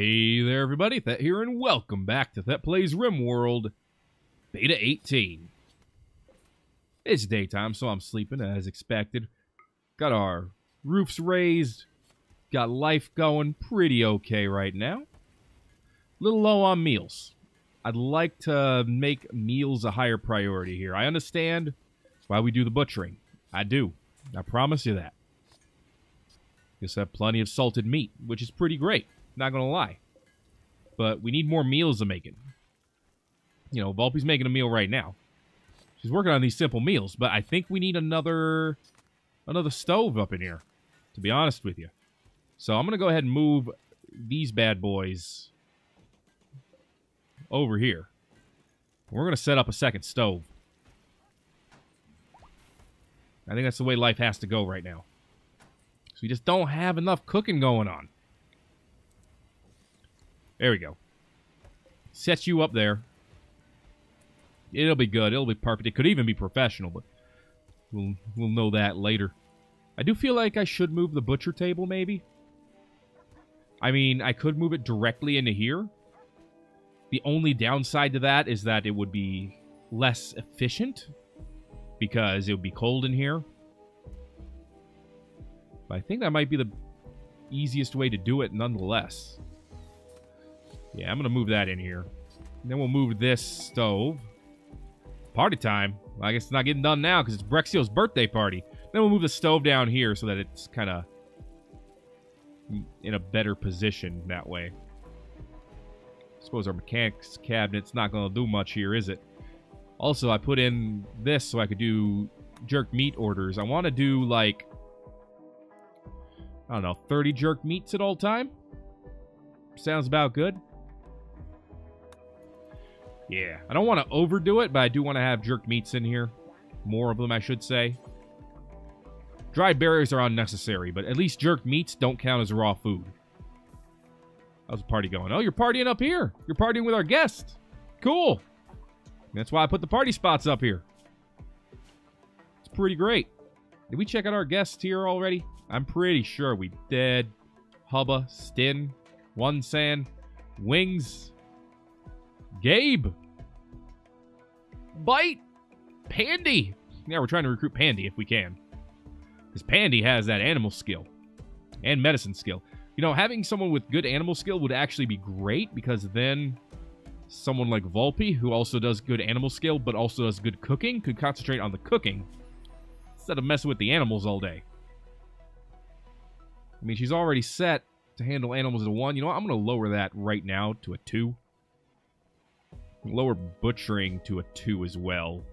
Hey there, everybody. Thet here, and welcome back to Thet Plays RimWorld Beta 18. It's daytime, so I'm sleeping as expected. Got our roofs raised. Got life going pretty okay right now. Little low on meals. I'd like to make meals a higher priority here. I understand why we do the butchering. I do. I promise you that. Just have plenty of salted meat, which is pretty great. Not gonna lie. But we need more meals to make it. You know, Volpe's making a meal right now. She's working on these simple meals, but I think we need another another stove up in here, to be honest with you. So I'm gonna go ahead and move these bad boys over here. We're gonna set up a second stove. I think that's the way life has to go right now. So we just don't have enough cooking going on. There we go. Set you up there. It'll be good. It'll be perfect. It could even be professional, but we'll we'll know that later. I do feel like I should move the butcher table, maybe. I mean, I could move it directly into here. The only downside to that is that it would be less efficient because it would be cold in here. But I think that might be the easiest way to do it nonetheless. Yeah, I'm going to move that in here. And then we'll move this stove. Party time. Well, I guess it's not getting done now because it's Brexio's birthday party. Then we'll move the stove down here so that it's kind of in a better position that way. I suppose our mechanics cabinet's not going to do much here, is it? Also, I put in this so I could do jerk meat orders. I want to do, like, I don't know, 30 jerk meats at all time? Sounds about good. Yeah, I don't want to overdo it, but I do want to have jerk meats in here. More of them, I should say. Dried berries are unnecessary, but at least jerk meats don't count as raw food. How's the party going? Oh, you're partying up here. You're partying with our guests. Cool. That's why I put the party spots up here. It's pretty great. Did we check out our guests here already? I'm pretty sure we did. Hubba, Stin, One Sand, Wings, Gabe, Bite, Pandy. Yeah, we're trying to recruit Pandy if we can. Because Pandy has that animal skill and medicine skill. You know, having someone with good animal skill would actually be great because then someone like Volpe, who also does good animal skill but also does good cooking, could concentrate on the cooking instead of messing with the animals all day. I mean, she's already set to handle animals at a 1. You know what? I'm going to lower that right now to a 2. Lower butchering to a 2 as well.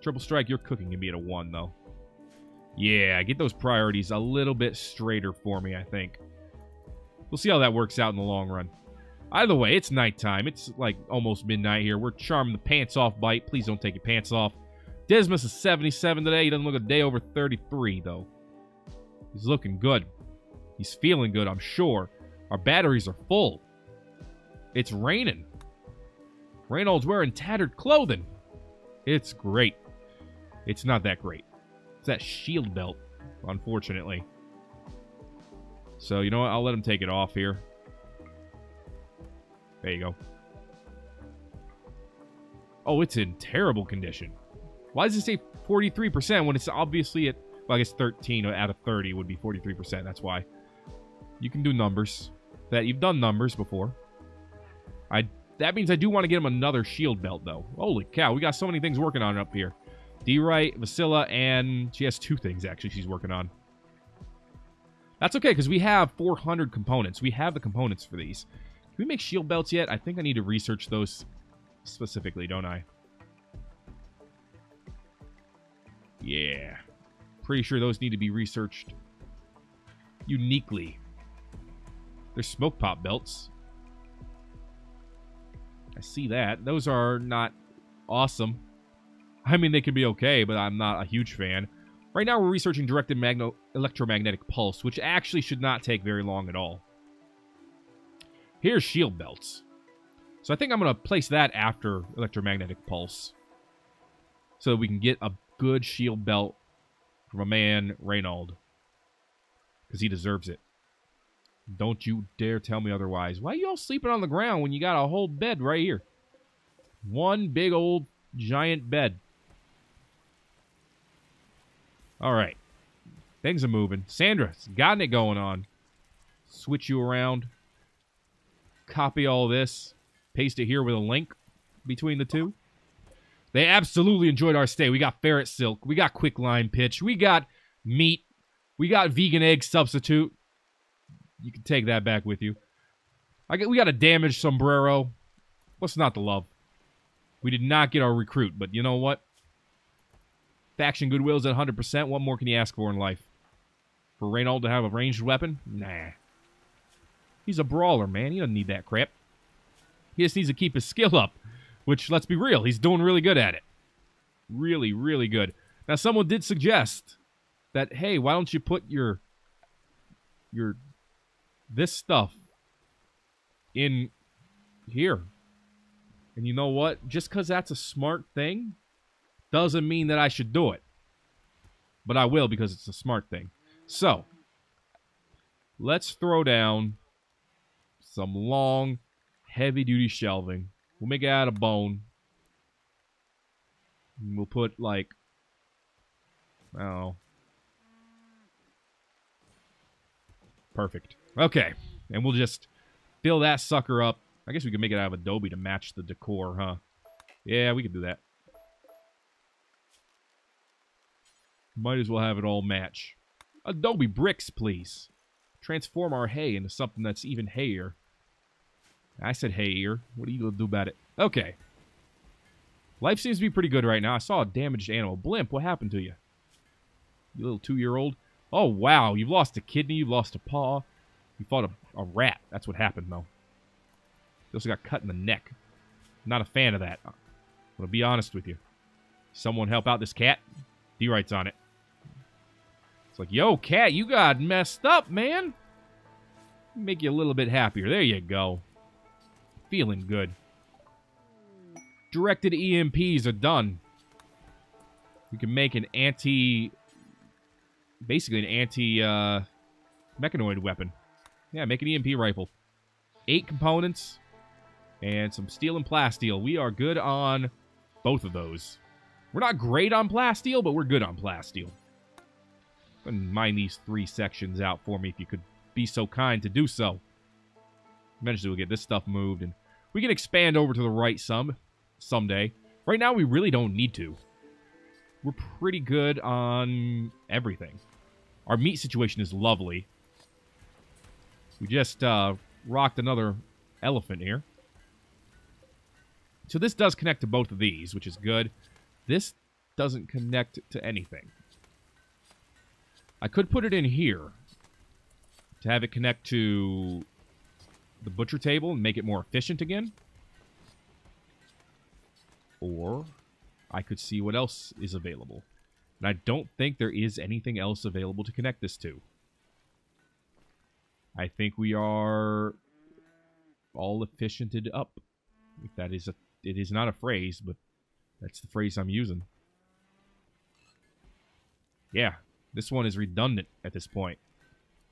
Triple Strike, your cooking can be at a 1, though. Yeah, get those priorities a little bit straighter for me, I think. We'll see how that works out in the long run. Either way, it's nighttime. It's like almost midnight here. We're charming the pants off bite. Please don't take your pants off. Dismas is 77 today. He doesn't look a day over 33, though. He's looking good. He's feeling good, I'm sure. Our batteries are full. It's raining. Reynolds wearing tattered clothing. It's great. It's not that great. It's that shield belt, unfortunately. So, you know what? I'll let him take it off here. There you go. Oh, it's in terrible condition. Why does it say 43% when it's obviously at, well, I guess 13 out of 30 would be 43%. That's why. You can do numbers. That You've done numbers before. I That means I do want to get him another shield belt, though. Holy cow, we got so many things working on up here. D-Right, Vasilla, and she has two things, actually, she's working on. That's okay, because we have 400 components. We have the components for these. Can we make shield belts yet? I think I need to research those specifically, don't I? Yeah. Pretty sure those need to be researched uniquely. They're smoke pop belts. I see that. Those are not awesome. I mean, they could be okay, but I'm not a huge fan. Right now, we're researching directed magno electromagnetic pulse, which actually should not take very long at all. Here's shield belts. So I think I'm going to place that after electromagnetic pulse. So that we can get a good shield belt from a man, Reynold. Because he deserves it. Don't you dare tell me otherwise. Why you all sleeping on the ground when you got a whole bed right here? One big old giant bed. All right. Things are moving. Sandra's gotten it going on. Switch you around. Copy all this. Paste it here with a link between the two. They absolutely enjoyed our stay. We got ferret silk. We got quicklime pitch. We got meat. We got vegan egg substitute. You can take that back with you. I get, we got a damaged sombrero. What's not to love? We did not get our recruit, but you know what? Faction goodwill's at 100%. What more can you ask for in life? For Reynold to have a ranged weapon? Nah. He's a brawler, man. He doesn't need that crap. He just needs to keep his skill up, which, let's be real, he's doing really good at it. Really, really good. Now, someone did suggest that, hey, why don't you put your your this stuff in here? And you know what? Just because that's a smart thing doesn't mean that I should do it. But I will because it's a smart thing. So, let's throw down some long, heavy duty shelving. We'll make it out of bone. And we'll put like, I don't know. Perfect. Okay. And we'll just fill that sucker up. I guess we can make it out of Adobe to match the decor, huh? Yeah, we could do that. Might as well have it all match. Adobe bricks, please. Transform our hay into something that's even hayer. I said hayer. What are you going to do about it? Okay. Life seems to be pretty good right now. I saw a damaged animal. Blimp, what happened to you? You little two-year-old? Oh, wow. You've lost a kidney. You've lost a paw. You fought a, a rat. That's what happened, though. You also got cut in the neck. Not a fan of that. I'm going to be honest with you. Someone help out this cat? D writes on it. It's like, yo, cat, you got messed up, man. Make you a little bit happier. There you go. Feeling good. Directed EMPs are done. We can make an anti... Basically an anti... Uh, mechanoid weapon. Yeah, make an EMP rifle. Eight components. And some steel and plasteel. We are good on both of those. We're not great on plasteel, but we're good on plasteel. And mine these three sections out for me if you could be so kind to do so. Eventually we'll get this stuff moved, and we can expand over to the right some someday. Right now, we really don't need to. We're pretty good on everything. Our meat situation is lovely. We just uh, rocked another elephant here. So this does connect to both of these, which is good. This doesn't connect to anything. I could put it in here to have it connect to the butcher table and make it more efficient again. Or I could see what else is available. And I don't think there is anything else available to connect this to. I think we are all efficiented up. If that is a it is not a phrase, but that's the phrase I'm using. Yeah, this one is redundant at this point.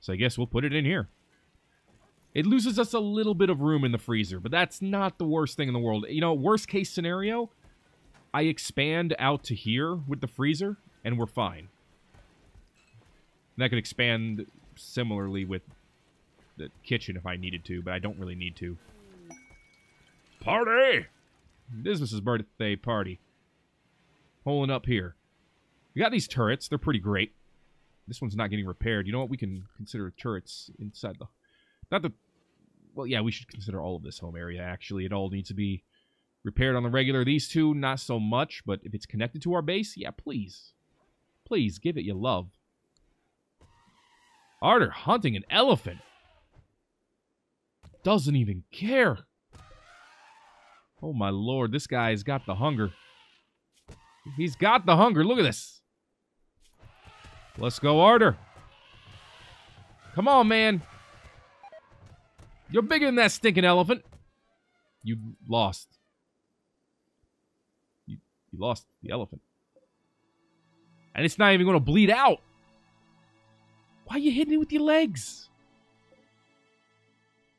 So I guess we'll put it in here. It loses us a little bit of room in the freezer, but that's not the worst thing in the world. You know, worst case scenario, I expand out to here with the freezer, and we're fine. And I could expand similarly with the kitchen if I needed to, but I don't really need to. Party! Business's birthday party. Pulling up here. We got these turrets. They're pretty great. This one's not getting repaired. You know what? We can consider turrets inside the... Not the... Well, yeah, we should consider all of this home area, actually. It all needs to be repaired on the regular. These two, not so much. But if it's connected to our base, yeah, please. Please, give it your love. Arter hunting an elephant. Doesn't even care. Oh my lord, this guy's got the hunger. He's got the hunger. Look at this. Let's go, Arter. Come on, man. You're bigger than that stinking elephant. You lost. You, you lost the elephant. And it's not even going to bleed out. Why are you hitting it with your legs?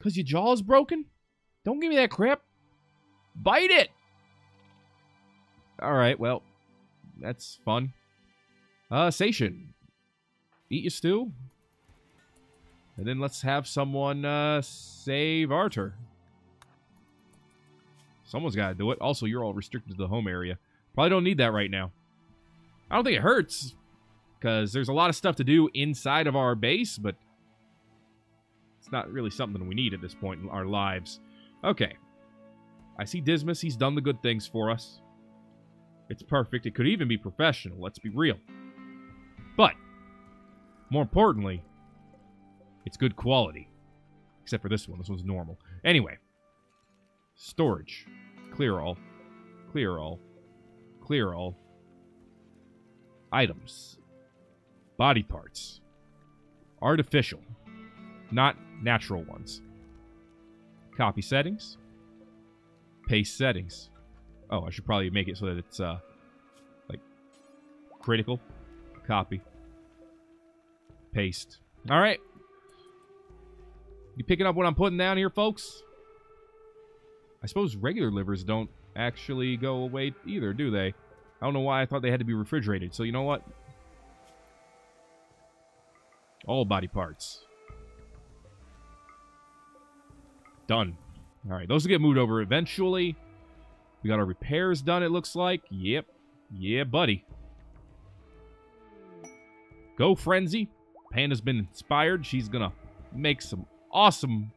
Because your jaw's broken? Don't give me that crap. Bite it! Alright, well, that's fun. Uh, Sation. Eat your stew. And then let's have someone uh, save Artur. Someone's got to do it. Also, you're all restricted to the home area. Probably don't need that right now. I don't think it hurts, because there's a lot of stuff to do inside of our base, but it's not really something we need at this point in our lives. Okay. I see Dismas. He's done the good things for us. It's perfect. It could even be professional. Let's be real. But, more importantly, it's good quality. Except for this one. This one's normal. Anyway. Storage. Clear all. Clear all. Clear all. Items. Body parts. Artificial. Not natural ones. Copy settings. Paste settings. Oh, I should probably make it so that it's, uh, like, critical. Copy. Paste. All right. You picking up what I'm putting down here, folks? I suppose regular livers don't actually go away either, do they? I don't know why I thought they had to be refrigerated. So you know what? All body parts. Done. All right, those will get moved over eventually. We got our repairs done, it looks like. Yep. Yeah, buddy. Go, Frenzy. Panda's been inspired. She's to make some awesome,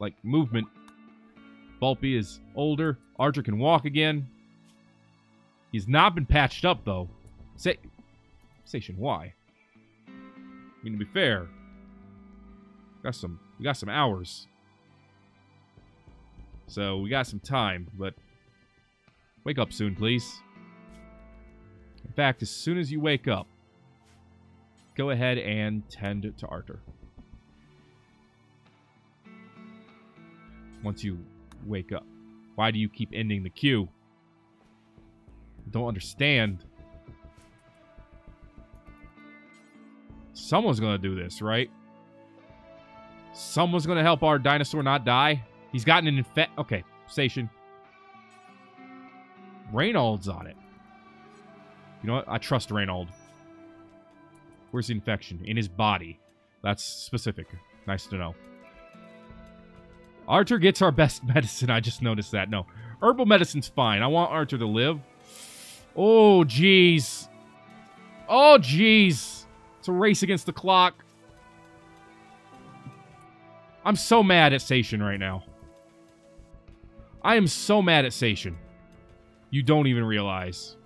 like, movement. Volpe is older. Archer can walk again. He's not been patched up, though. Say, Station, why? I mean, to be fair, got some, we got some hours. So we got some time, but wake up soon, please. In fact, as soon as you wake up, go ahead and tend to Artur. Once you wake up. Why do you keep ending the queue? I Don't understand. Someone's gonna do this, right? Someone's gonna help our dinosaur not die. He's gotten an infect. Okay, station. Reynolds on it. You know what? I trust Reynolds. Where's the infection? In his body. That's specific. Nice to know. Artur gets our best medicine. I just noticed that. No. Herbal medicine's fine. I want Artur to live. Oh, jeez. Oh, jeez. It's a race against the clock. I'm so mad at Station right now. I am so mad at Station. You don't even realize.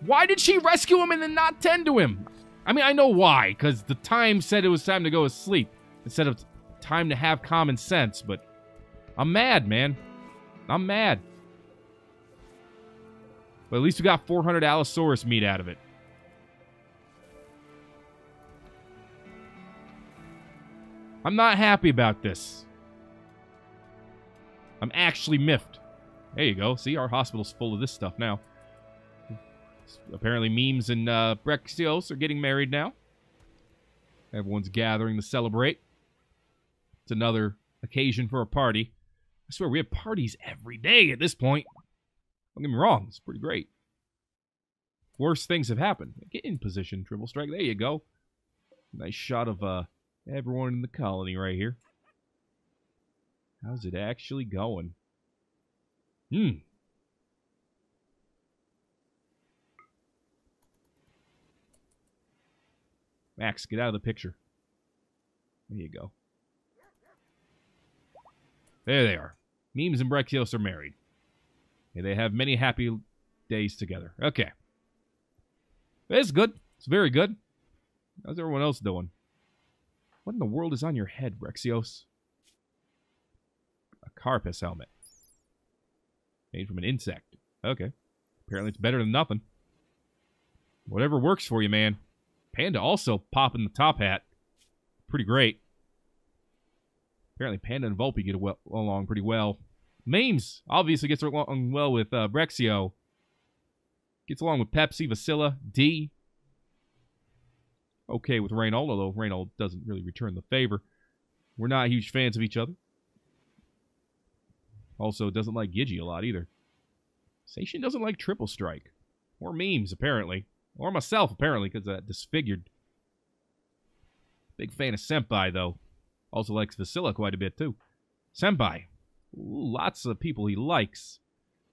Why did she rescue him and then not tend to him? I mean, I know why, because the time said it was time to go to sleep instead of time to have common sense, but I'm mad, man. I'm mad. But at least we got 400 Allosaurus meat out of it. I'm not happy about this. I'm actually miffed. There you go. See, our hospital's full of this stuff now. Apparently, Memes and uh, Brexios are getting married now. Everyone's gathering to celebrate. It's another occasion for a party. I swear, we have parties every day at this point. Don't get me wrong, it's pretty great. Worse things have happened. Get in position, Triple Strike. There you go. Nice shot of uh, everyone in the colony right here. How's it actually going? Hmm. Max, get out of the picture. There you go. There they are. Memes and Brexios are married. And they have many happy days together. Okay. It's good. It's very good. How's everyone else doing? What in the world is on your head, Brexios? A Carpus helmet. Made from an insect. Okay. Apparently it's better than nothing. Whatever works for you, man. Panda also popping the top hat. Pretty great. Apparently Panda and Volpe get along pretty well. Memes obviously gets along well with uh, Brexio. Gets along with Pepsi, Vasilla, D. okay with Reynold, although Reynold doesn't really return the favor. We're not huge fans of each other. Also, doesn't like Gigi a lot either. Seishin doesn't like Triple Strike. Or memes, apparently. Or myself, apparently, because of that disfigured. Big fan of Senpai, though. Also likes Vasilla quite a bit, too. Senpai. Ooh, lots of people he likes.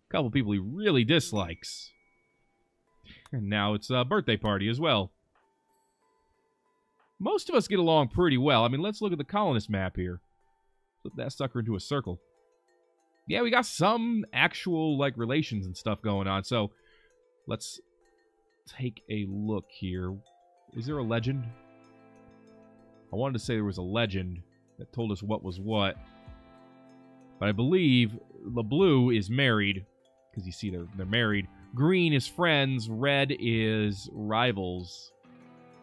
A couple people he really dislikes. And now it's a birthday party as well. Most of us get along pretty well. I mean, let's look at the colonist map here. Flip that sucker into a circle. Yeah, we got some actual, like, relations and stuff going on. So, let's take a look here. Is there a legend? I wanted to say there was a legend that told us what was what. But I believe the blue is married. Because you see they're, they're married. Green is friends. Red is rivals.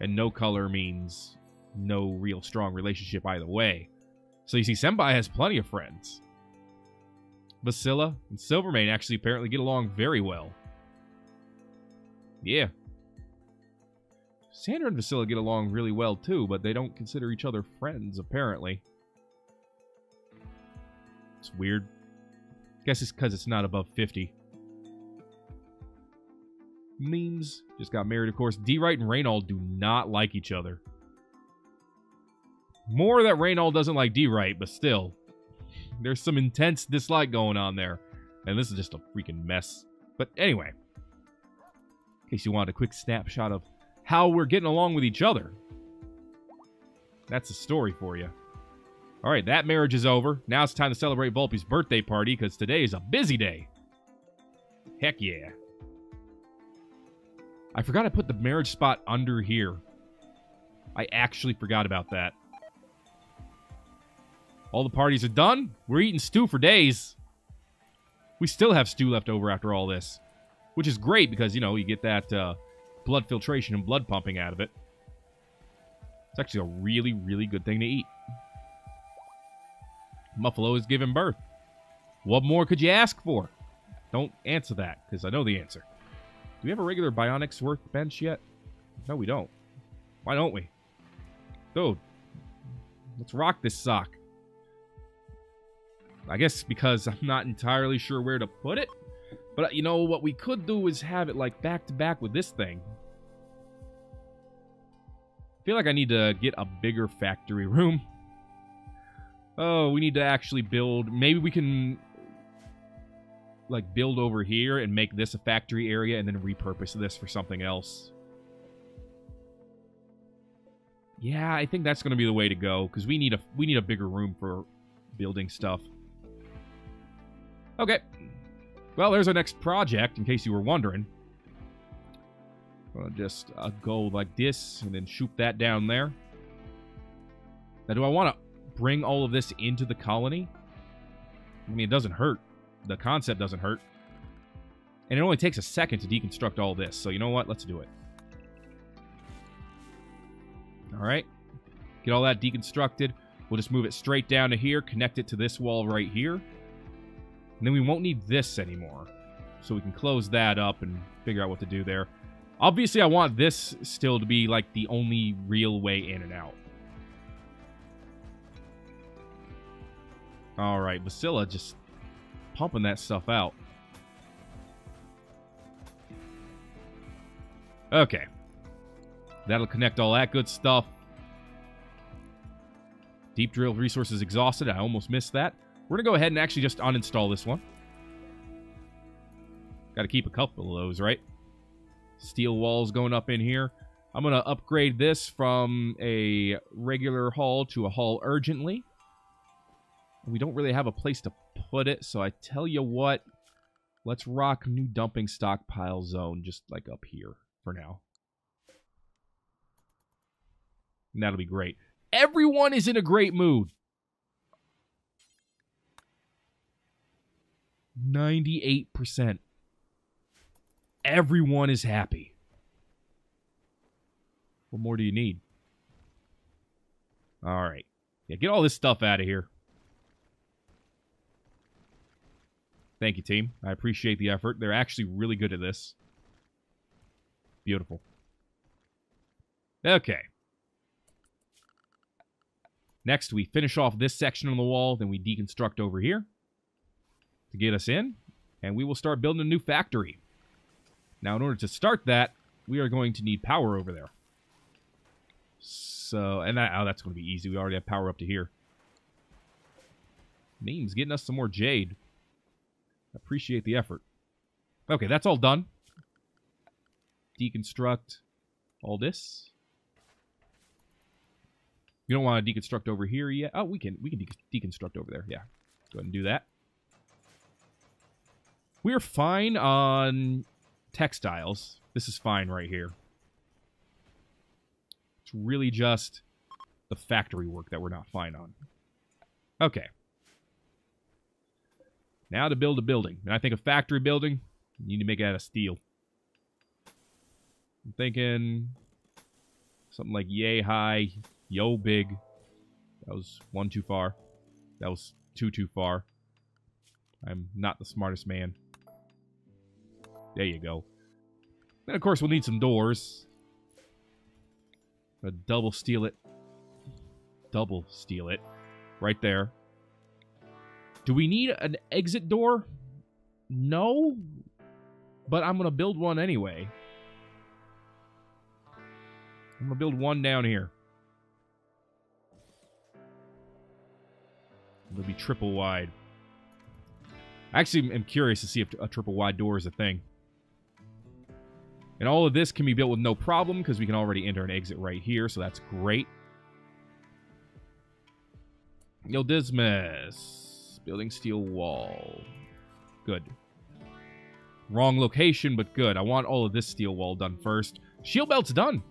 And no color means no real strong relationship either way. So you see, Senpai has plenty of friends. Vasilla and Silvermane actually apparently get along very well. Yeah. Sandra and Vasilla get along really well too, but they don't consider each other friends, apparently. It's weird. Guess it's because it's not above 50. Memes. Just got married, of course. D-Wright and Reynold do not like each other. More that Reynold doesn't like D-Wright, but still. There's some intense dislike going on there. And this is just a freaking mess. But anyway. In case you wanted a quick snapshot of how we're getting along with each other. That's a story for you. All right, that marriage is over. Now it's time to celebrate Volpe's birthday party because today is a busy day. Heck yeah. I forgot I put the marriage spot under here. I actually forgot about that. All the parties are done. We're eating stew for days. We still have stew left over after all this. Which is great because, you know, you get that uh, blood filtration and blood pumping out of it. It's actually a really, really good thing to eat. Muffalo is giving birth. What more could you ask for? Don't answer that, because I know the answer. Do we have a regular Bionics workbench yet? No, we don't. Why don't we? Dude, let's rock this sock. I guess because I'm not entirely sure where to put it. But, uh, you know, what we could do is have it, like, back-to-back -back with this thing. I feel like I need to get a bigger factory room. Oh, we need to actually build... Maybe we can, like, build over here and make this a factory area and then repurpose this for something else. Yeah, I think that's going to be the way to go because we need a we need a bigger room for building stuff. Okay. Well, there's our next project, in case you were wondering. I'll just uh, go like this and then shoot that down there. Now, do I want to bring all of this into the colony? I mean, it doesn't hurt. The concept doesn't hurt. And it only takes a second to deconstruct all this. So you know what? Let's do it. All right. Get all that deconstructed. We'll just move it straight down to here, connect it to this wall right here. And then we won't need this anymore. So we can close that up and figure out what to do there. Obviously, I want this still to be like the only real way in and out. All right, Vasilla just pumping that stuff out. Okay. That'll connect all that good stuff. Deep drill resources exhausted. I almost missed that. We're going to go ahead and actually just uninstall this one. Got to keep a couple of those, right? Steel walls going up in here. I'm going to upgrade this from a regular haul to a haul urgently. We don't really have a place to put it, so I tell you what, let's rock new dumping stockpile zone just like up here for now. And that'll be great. Everyone is in a great mood. 98%. Everyone is happy. What more do you need? All right. Yeah, get all this stuff out of here. Thank you, team. I appreciate the effort. They're actually really good at this. Beautiful. Okay. Next, we finish off this section on the wall, then we deconstruct over here to get us in, and we will start building a new factory. Now, in order to start that, we are going to need power over there. So, and that, oh, that's going to be easy. We already have power up to here. Name's getting us some more jade. Appreciate the effort. Okay, that's all done. Deconstruct all this. You don't want to deconstruct over here yet. Oh, we can we can de deconstruct over there. Yeah, go ahead and do that. We're fine on textiles. This is fine right here. It's really just the factory work that we're not fine on. Okay. Now to build a building. And I think a factory building, you need to make it out of steel. I'm thinking something like yay high, yo big. That was one too far. That was too, too far. I'm not the smartest man. There you go. Then, of course, we'll need some doors. Double steal it. Double steal it. Right there. Do we need an exit door? No. But I'm going to build one anyway. I'm going to build one down here. It'll be triple wide. I actually am curious to see if a triple wide door is a thing. And all of this can be built with no problem because we can already enter an exit right here, so that's great. Yildismus. Building steel wall. Good. Wrong location, but good. I want all of this steel wall done first. Shield belt's done.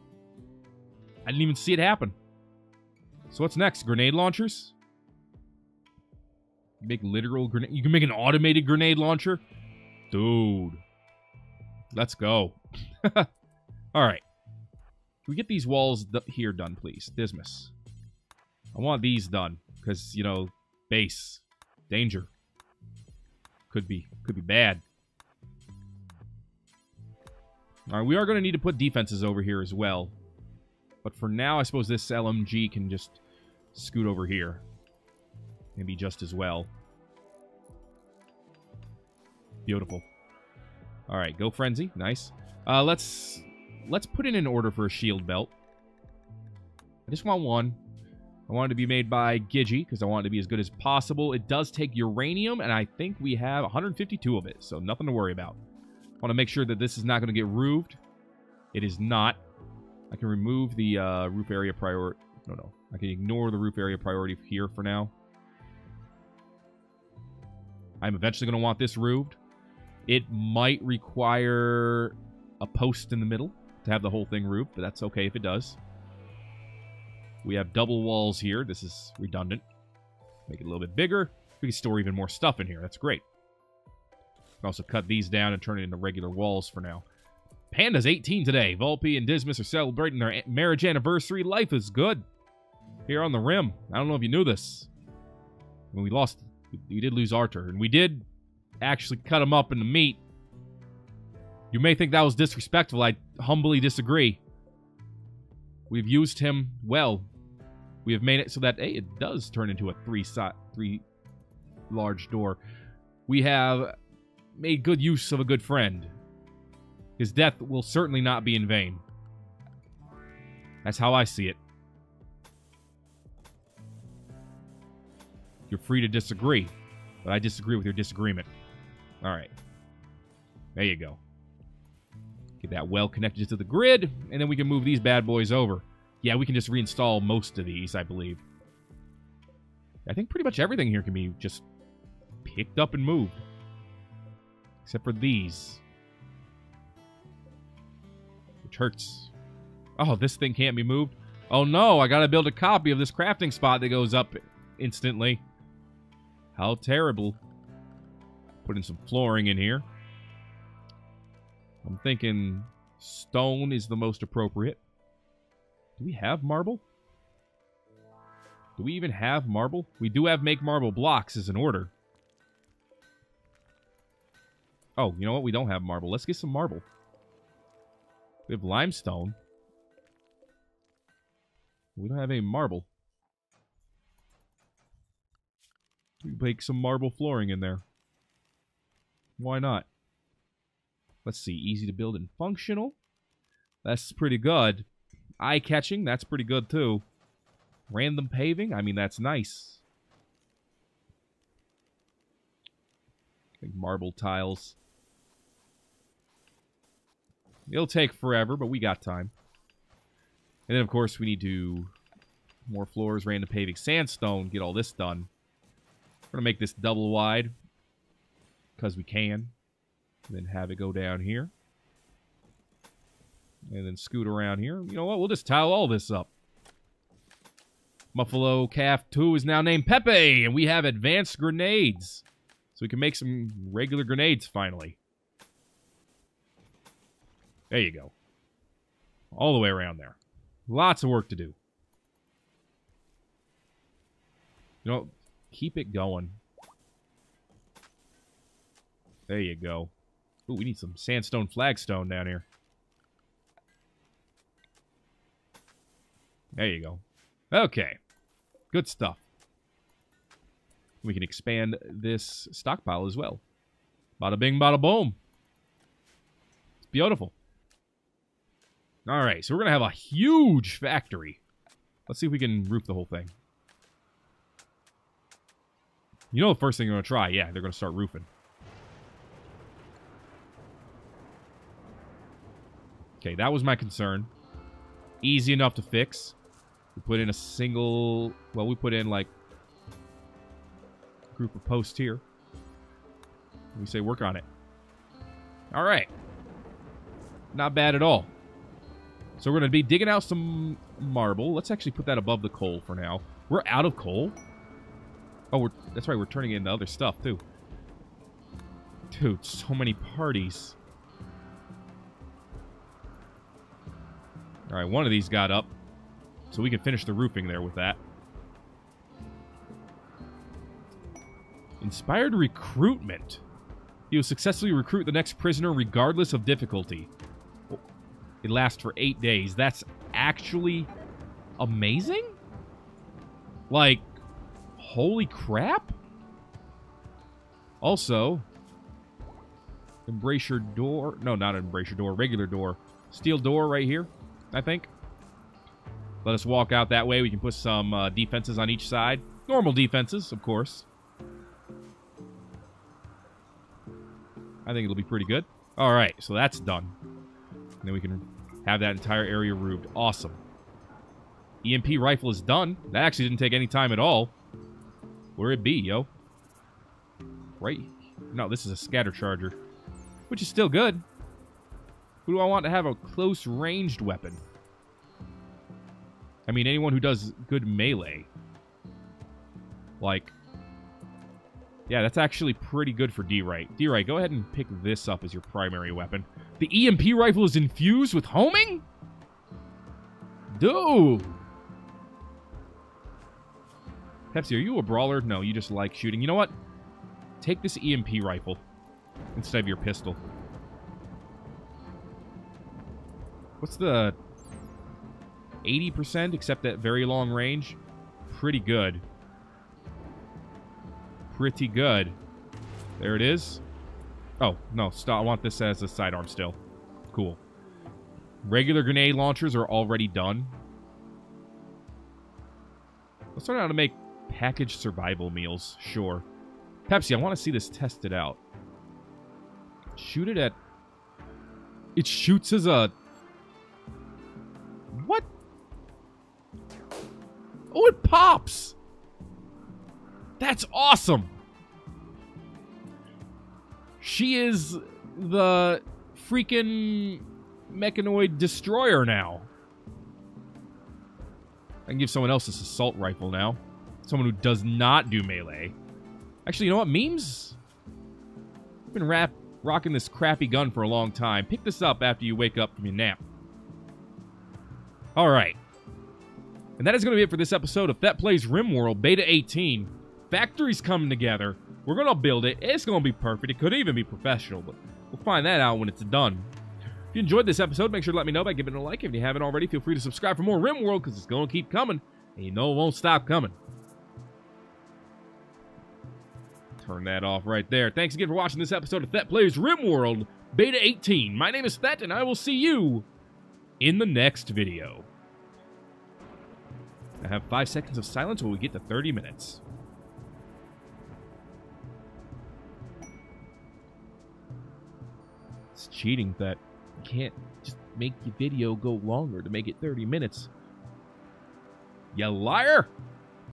I didn't even see it happen. So what's next? Grenade launchers? Make literal grenade. You can make an automated grenade launcher? Dude. Let's go. All right. Can we get these walls here done, please? Dismas. I want these done. Because, you know, base. Danger. Could be. Could be bad. All right, we are going to need to put defenses over here as well. But for now, I suppose this LMG can just scoot over here. Maybe just as well. Beautiful. All right, go frenzy. Nice. Uh, let's let's put in an order for a shield belt. I just want one. I want it to be made by Gigi because I want it to be as good as possible. It does take uranium, and I think we have 152 of it, so nothing to worry about. I want to make sure that this is not going to get roofed. It is not. I can remove the uh, roof area priority. No, no. I can ignore the roof area priority here for now. I'm eventually going to want this roofed. It might require a post in the middle to have the whole thing roofed, but that's okay if it does. We have double walls here. This is redundant. Make it a little bit bigger. We can store even more stuff in here. That's great. We can also cut these down and turn it into regular walls for now. Panda's 18 today. Volpe and Dismas are celebrating their marriage anniversary. Life is good. Here on the rim. I don't know if you knew this. When we lost, we did lose Arthur. And we did actually cut him up into meat you may think that was disrespectful. I humbly disagree. We've used him well. We have made it so that, hey, it does turn into a three, three large door. We have made good use of a good friend. His death will certainly not be in vain. That's how I see it. You're free to disagree, but I disagree with your disagreement. All right. There you go. Get that well connected to the grid, and then we can move these bad boys over. Yeah, we can just reinstall most of these, I believe. I think pretty much everything here can be just picked up and moved. Except for these. Which hurts. Oh, this thing can't be moved? Oh no, I gotta build a copy of this crafting spot that goes up instantly. How terrible. Put in some flooring in here. I'm thinking stone is the most appropriate. Do we have marble? Do we even have marble? We do have make marble blocks as an order. Oh, you know what? We don't have marble. Let's get some marble. We have limestone. We don't have any marble. We make some marble flooring in there. Why not? Let's see. Easy to build and functional. That's pretty good. Eye-catching. That's pretty good, too. Random paving. I mean, that's nice. Like marble tiles. It'll take forever, but we got time. And then, of course, we need to... More floors, random paving, sandstone, get all this done. We're going to make this double wide. Because we can. And then have it go down here. And then scoot around here. You know what? We'll just tile all this up. Muffalo Calf 2 is now named Pepe, and we have advanced grenades. So we can make some regular grenades finally. There you go. All the way around there. Lots of work to do. You know, keep it going. There you go. Ooh, we need some sandstone flagstone down here. There you go. Okay. Good stuff. We can expand this stockpile as well. Bada bing, bada boom. It's beautiful. All right, so we're going to have a huge factory. Let's see if we can roof the whole thing. You know the first thing they're going to try? Yeah, they're going to start roofing. Okay, that was my concern. Easy enough to fix. We put in a single... Well, we put in, like, group of posts here. We say work on it. All right. Not bad at all. So we're going to be digging out some marble. Let's actually put that above the coal for now. We're out of coal. Oh, we're, that's right. We're turning into other stuff, too. Dude, so many parties. All right, one of these got up. So we can finish the roofing there with that. Inspired recruitment. He will successfully recruit the next prisoner regardless of difficulty. It lasts for eight days. That's actually amazing? Like, holy crap? Also, embrace your door. No, not embrace your door. Regular door. Steel door right here, I think. Let us walk out that way. We can put some uh, defenses on each side. Normal defenses, of course. I think it'll be pretty good. All right, so that's done. And then we can have that entire area roofed. Awesome. EMP rifle is done. That actually didn't take any time at all. Where it be, yo? Right? No, this is a scatter charger. Which is still good. Who do I want to have a close ranged weapon? I mean, anyone who does good melee. Like, yeah, that's actually pretty good for D-Right. D-Right, go ahead and pick this up as your primary weapon. The EMP rifle is infused with homing? Dude! Pepsi, are you a brawler? No, you just like shooting. You know what? Take this EMP rifle instead of your pistol. What's the 80% except at very long range? Pretty good pretty good. There it is. Oh, no, stop. I want this as a sidearm still. Cool. Regular grenade launchers are already done. Let's learn how to make packaged survival meals. Sure. Pepsi, I want to see this tested out. Shoot it at... It shoots as a... It pops! That's awesome. She is the freaking mechanoid destroyer now. I can give someone else this assault rifle now. Someone who does not do melee. Actually, you know what? Memes? I've been rap rocking this crappy gun for a long time. Pick this up after you wake up from your nap. All right. And that is going to be it for this episode of Thet Plays RimWorld Beta 18. Factory's coming together. We're going to build it. It's going to be perfect. It could even be professional, but we'll find that out when it's done. If you enjoyed this episode, make sure to let me know by giving it a like. If you haven't already, feel free to subscribe for more RimWorld because it's going to keep coming, and you know it won't stop coming. Turn that off right there. Thanks again for watching this episode of Thet Plays RimWorld Beta 18. My name is Thet, and I will see you in the next video. I have five seconds of silence when we get to 30 minutes. It's cheating that you can't just make your video go longer to make it 30 minutes. You liar!